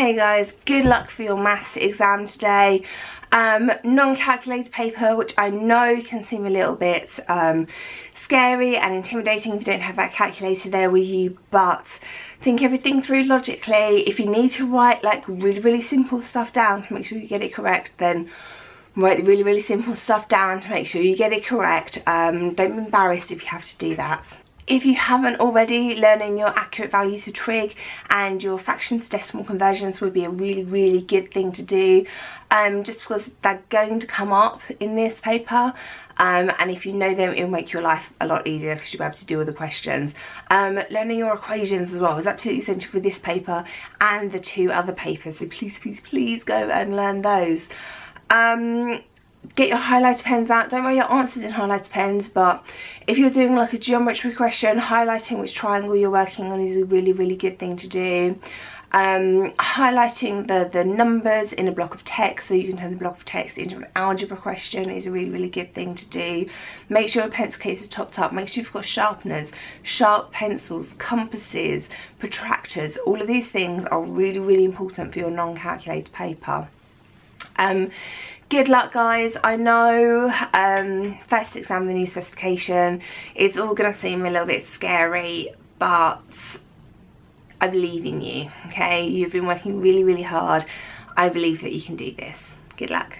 Hey guys, good luck for your maths exam today. Um, Non-calculator paper, which I know can seem a little bit um, scary and intimidating if you don't have that calculator there with you, but think everything through logically. If you need to write like really, really simple stuff down to make sure you get it correct, then write the really, really simple stuff down to make sure you get it correct. Um, don't be embarrassed if you have to do that. If you haven't already, learning your accurate values of trig and your fractions to decimal conversions would be a really, really good thing to do um, just because they're going to come up in this paper um, and if you know them it'll make your life a lot easier because you'll be able to deal with the questions. Um, learning your equations as well is absolutely essential for this paper and the two other papers so please, please, please go and learn those. Um, get your highlighter pens out. Don't write your answers in highlighter pens, but if you're doing like a geometry question, highlighting which triangle you're working on is a really, really good thing to do. Um, highlighting the, the numbers in a block of text so you can turn the block of text into an algebra question is a really, really good thing to do. Make sure your pencil case is topped up. Make sure you've got sharpeners, sharp pencils, compasses, protractors. All of these things are really, really important for your non-calculator paper. Um, good luck guys. I know um, first exam the new specification. It's all gonna seem a little bit scary but i believe in you okay? You've been working really really hard. I believe that you can do this. Good luck